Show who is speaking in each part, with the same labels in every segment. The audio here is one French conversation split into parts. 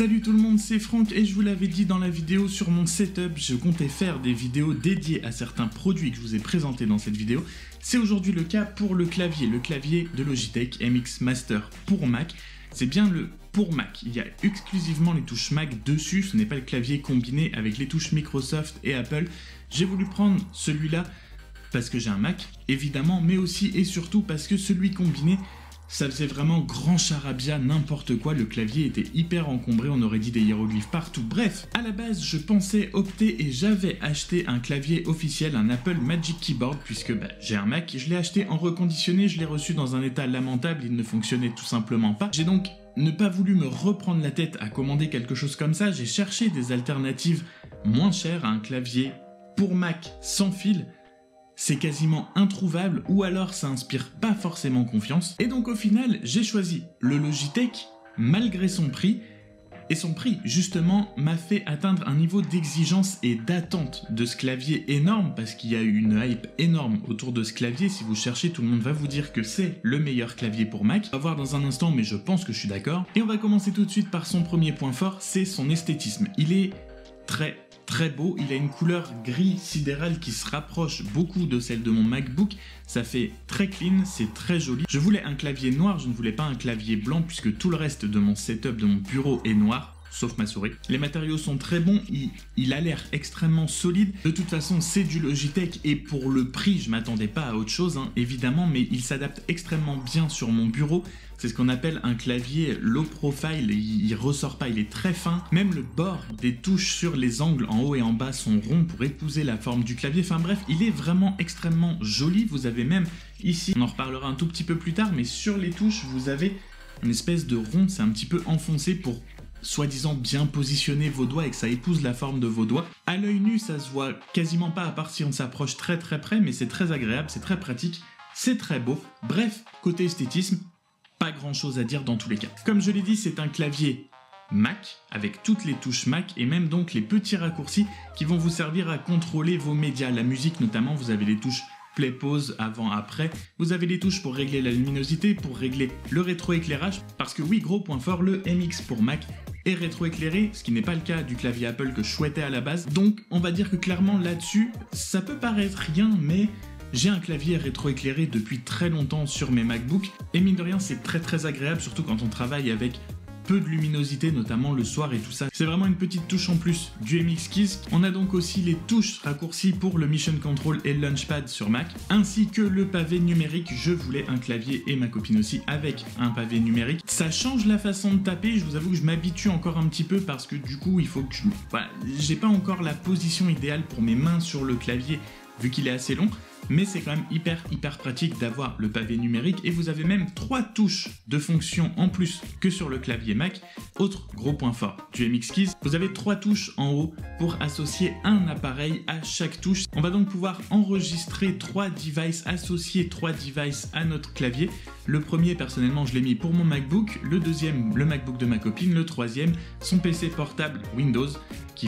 Speaker 1: Salut tout le monde, c'est Franck et je vous l'avais dit dans la vidéo sur mon setup, je comptais faire des vidéos dédiées à certains produits que je vous ai présentés dans cette vidéo. C'est aujourd'hui le cas pour le clavier, le clavier de Logitech MX Master pour Mac. C'est bien le pour Mac, il y a exclusivement les touches Mac dessus, ce n'est pas le clavier combiné avec les touches Microsoft et Apple. J'ai voulu prendre celui-là parce que j'ai un Mac, évidemment, mais aussi et surtout parce que celui combiné ça faisait vraiment grand charabia, n'importe quoi, le clavier était hyper encombré, on aurait dit des hiéroglyphes partout. Bref, à la base, je pensais opter et j'avais acheté un clavier officiel, un Apple Magic Keyboard, puisque bah, j'ai un Mac, je l'ai acheté en reconditionné, je l'ai reçu dans un état lamentable, il ne fonctionnait tout simplement pas. J'ai donc ne pas voulu me reprendre la tête à commander quelque chose comme ça, j'ai cherché des alternatives moins chères à un clavier pour Mac sans fil, c'est quasiment introuvable ou alors ça inspire pas forcément confiance. Et donc au final, j'ai choisi le Logitech malgré son prix. Et son prix, justement, m'a fait atteindre un niveau d'exigence et d'attente de ce clavier énorme, parce qu'il y a eu une hype énorme autour de ce clavier. Si vous cherchez, tout le monde va vous dire que c'est le meilleur clavier pour Mac. On va voir dans un instant, mais je pense que je suis d'accord. Et on va commencer tout de suite par son premier point fort, c'est son esthétisme. Il est très très beau. Il a une couleur gris sidéral qui se rapproche beaucoup de celle de mon MacBook. Ça fait très clean, c'est très joli. Je voulais un clavier noir, je ne voulais pas un clavier blanc puisque tout le reste de mon setup de mon bureau est noir sauf ma souris. Les matériaux sont très bons, il, a l'air extrêmement solide. De toute façon, c'est du Logitech et pour le prix, je m'attendais pas à autre chose, hein, évidemment, mais il s'adapte extrêmement bien sur mon bureau. C'est ce qu'on appelle un clavier low profile, il, ressort pas, il est très fin. Même le bord des touches sur les angles en haut et en bas sont ronds pour épouser la forme du clavier. Enfin bref, il est vraiment extrêmement joli. Vous avez même ici, on en reparlera un tout petit peu plus tard, mais sur les touches, vous avez une espèce de rond, c'est un petit peu enfoncé pour soi-disant bien positionner vos doigts et que ça épouse la forme de vos doigts. À l'œil nu, ça se voit quasiment pas à part si on s'approche très très près, mais c'est très agréable, c'est très pratique, c'est très beau. Bref, côté esthétisme, pas grand chose à dire dans tous les cas. Comme je l'ai dit, c'est un clavier Mac avec toutes les touches Mac et même donc les petits raccourcis qui vont vous servir à contrôler vos médias. La musique notamment, vous avez les touches play pause avant après. Vous avez les touches pour régler la luminosité, pour régler le rétroéclairage parce que oui, gros point fort, le MX pour Mac rétroéclairé, ce qui n'est pas le cas du clavier Apple que je souhaitais à la base. Donc on va dire que clairement là-dessus, ça peut paraître rien mais j'ai un clavier rétroéclairé depuis très longtemps sur mes MacBooks et mine de rien c'est très très agréable surtout quand on travaille avec peu de luminosité, notamment le soir et tout ça. C'est vraiment une petite touche en plus du MX Keys. On a donc aussi les touches raccourcies pour le Mission Control et le Launchpad sur Mac, ainsi que le pavé numérique. Je voulais un clavier et ma copine aussi avec un pavé numérique. Ça change la façon de taper, je vous avoue que je m'habitue encore un petit peu parce que du coup il faut que je... Voilà, j'ai pas encore la position idéale pour mes mains sur le clavier vu qu'il est assez long mais c'est quand même hyper hyper pratique d'avoir le pavé numérique et vous avez même trois touches de fonction en plus que sur le clavier Mac. Autre gros point fort du MX Keys, vous avez trois touches en haut pour associer un appareil à chaque touche. On va donc pouvoir enregistrer trois devices, associer trois devices à notre clavier. Le premier personnellement je l'ai mis pour mon MacBook, le deuxième le MacBook de ma copine, le troisième son PC portable Windows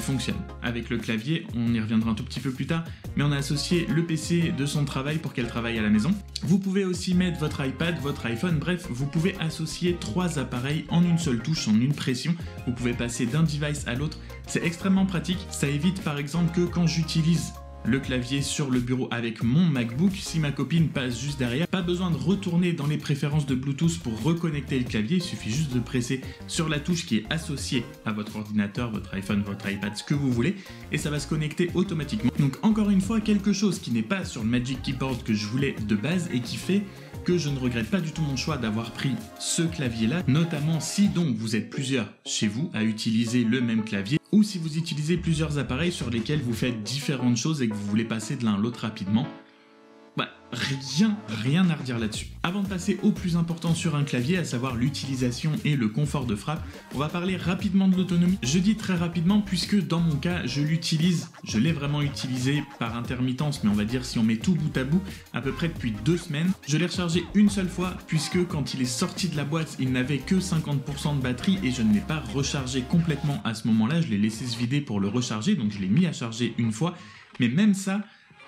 Speaker 1: fonctionne. Avec le clavier, on y reviendra un tout petit peu plus tard, mais on a associé le PC de son travail pour qu'elle travaille à la maison. Vous pouvez aussi mettre votre iPad, votre iPhone, bref, vous pouvez associer trois appareils en une seule touche, en une pression. Vous pouvez passer d'un device à l'autre. C'est extrêmement pratique. Ça évite par exemple que quand j'utilise le clavier sur le bureau avec mon MacBook. Si ma copine passe juste derrière, pas besoin de retourner dans les préférences de Bluetooth pour reconnecter le clavier, il suffit juste de presser sur la touche qui est associée à votre ordinateur, votre iPhone, votre iPad, ce que vous voulez, et ça va se connecter automatiquement. Donc encore une fois, quelque chose qui n'est pas sur le Magic Keyboard que je voulais de base et qui fait que je ne regrette pas du tout mon choix d'avoir pris ce clavier-là, notamment si donc vous êtes plusieurs chez vous à utiliser le même clavier, ou si vous utilisez plusieurs appareils sur lesquels vous faites différentes choses et que vous voulez passer de l'un à l'autre rapidement. Bah, rien, rien à redire là-dessus. Avant de passer au plus important sur un clavier, à savoir l'utilisation et le confort de frappe, on va parler rapidement de l'autonomie. Je dis très rapidement puisque dans mon cas, je l'utilise, je l'ai vraiment utilisé par intermittence, mais on va dire si on met tout bout à bout, à peu près depuis deux semaines. Je l'ai rechargé une seule fois puisque quand il est sorti de la boîte, il n'avait que 50% de batterie et je ne l'ai pas rechargé complètement à ce moment-là. Je l'ai laissé se vider pour le recharger, donc je l'ai mis à charger une fois. Mais même ça,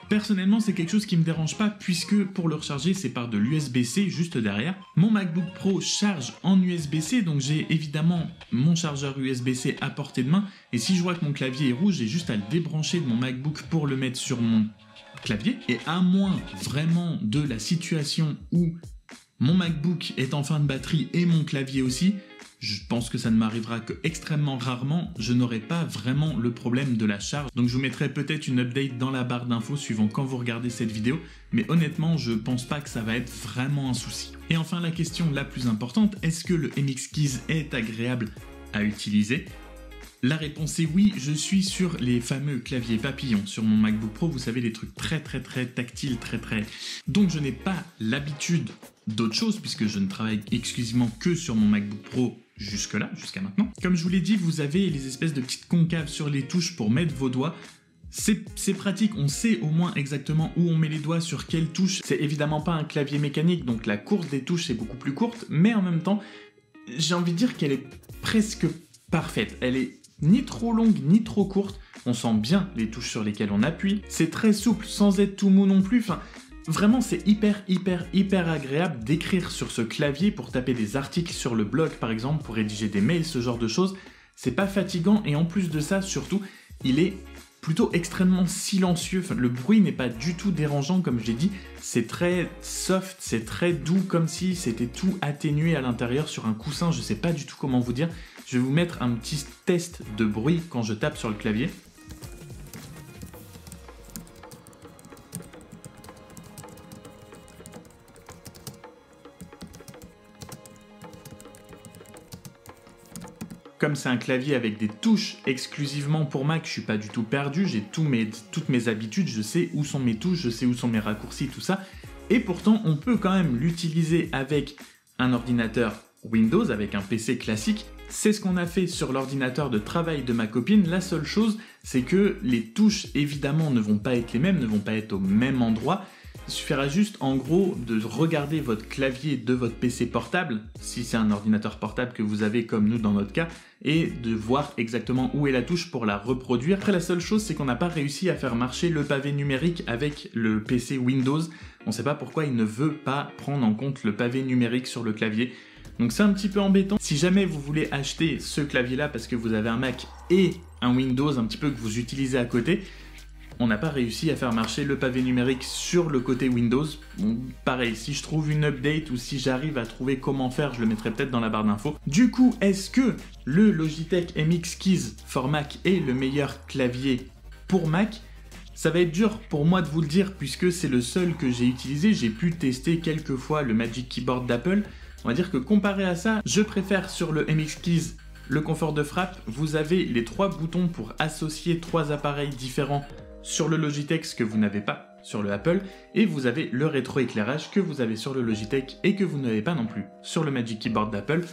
Speaker 1: Personnellement, c'est quelque chose qui me dérange pas puisque pour le recharger, c'est par de l'USB-C juste derrière. Mon MacBook Pro charge en USB-C, donc j'ai évidemment mon chargeur USB-C à portée de main. Et si je vois que mon clavier est rouge, j'ai juste à le débrancher de mon MacBook pour le mettre sur mon clavier. Et à moins vraiment de la situation où mon MacBook est en fin de batterie et mon clavier aussi, je pense que ça ne m'arrivera que extrêmement rarement, je n'aurai pas vraiment le problème de la charge. Donc je vous mettrai peut-être une update dans la barre d'infos suivant quand vous regardez cette vidéo, mais honnêtement je pense pas que ça va être vraiment un souci. Et enfin la question la plus importante, est-ce que le MX Keys est agréable à utiliser? La réponse est oui, je suis sur les fameux claviers papillons. Sur mon MacBook Pro, vous savez les trucs très très très tactiles, très très... Donc je n'ai pas l'habitude d'autre chose puisque je ne travaille exclusivement que sur mon MacBook Pro jusque-là, jusqu'à maintenant. Comme je vous l'ai dit, vous avez les espèces de petites concaves sur les touches pour mettre vos doigts. C'est pratique, on sait au moins exactement où on met les doigts, sur quelle touche. C'est évidemment pas un clavier mécanique, donc la course des touches est beaucoup plus courte, mais en même temps, j'ai envie de dire qu'elle est presque parfaite. Elle est ni trop longue ni trop courte. On sent bien les touches sur lesquelles on appuie. C'est très souple sans être tout mou non plus. Enfin, Vraiment, c'est hyper, hyper, hyper agréable d'écrire sur ce clavier pour taper des articles sur le blog, par exemple, pour rédiger des mails, ce genre de choses. C'est pas fatigant et en plus de ça, surtout, il est plutôt extrêmement silencieux. le bruit n'est pas du tout dérangeant, comme je l'ai dit. C'est très soft, c'est très doux, comme si c'était tout atténué à l'intérieur sur un coussin. Je sais pas du tout comment vous dire. Je vais vous mettre un petit test de bruit quand je tape sur le clavier. C'est un clavier avec des touches exclusivement pour Mac, je suis pas du tout perdu, j'ai toutes mes habitudes, je sais où sont mes touches, je sais où sont mes raccourcis, tout ça. Et pourtant, on peut quand même l'utiliser avec un ordinateur Windows, avec un PC classique. C'est ce qu'on a fait sur l'ordinateur de travail de ma copine. La seule chose, c'est que les touches, évidemment, ne vont pas être les mêmes, ne vont pas être au même endroit. Il suffira juste en gros de regarder votre clavier de votre PC portable, si c'est un ordinateur portable que vous avez comme nous dans notre cas, et de voir exactement où est la touche pour la reproduire. Après la seule chose c'est qu'on n'a pas réussi à faire marcher le pavé numérique avec le PC Windows. On ne sait pas pourquoi il ne veut pas prendre en compte le pavé numérique sur le clavier. Donc c'est un petit peu embêtant. Si jamais vous voulez acheter ce clavier là parce que vous avez un Mac et un Windows un petit peu que vous utilisez à côté, on n'a pas réussi à faire marcher le pavé numérique sur le côté Windows. pareil, si je trouve une update ou si j'arrive à trouver comment faire, je le mettrai peut-être dans la barre d'infos. Du coup, est-ce que le Logitech MX Keys for Mac est le meilleur clavier pour Mac? Ça va être dur pour moi de vous le dire puisque c'est le seul que j'ai utilisé. J'ai pu tester quelques fois le Magic Keyboard d'Apple. On va dire que comparé à ça, je préfère sur le MX Keys le confort de frappe. Vous avez les trois boutons pour associer trois appareils différents sur le Logitech que vous n'avez pas sur le Apple, et vous avez le rétroéclairage que vous avez sur le Logitech et que vous n'avez pas non plus sur le Magic Keyboard d'Apple.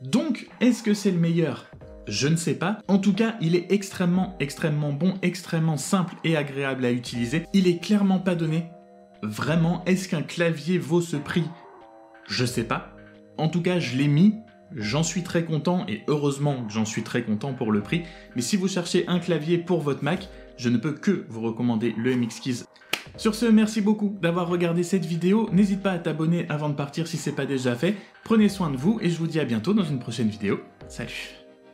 Speaker 1: Donc, est-ce que c'est le meilleur? Je ne sais pas. En tout cas, il est extrêmement, extrêmement bon, extrêmement simple et agréable à utiliser. Il est clairement pas donné. Vraiment, est-ce qu'un clavier vaut ce prix? Je sais pas. En tout cas, je l'ai mis. J'en suis très content et heureusement que j'en suis très content pour le prix. Mais si vous cherchez un clavier pour votre Mac, je ne peux que vous recommander le MX Keys. Sur ce, merci beaucoup d'avoir regardé cette vidéo. N'hésite pas à t'abonner avant de partir si ce n'est pas déjà fait. Prenez soin de vous et je vous dis à bientôt dans une prochaine vidéo. Salut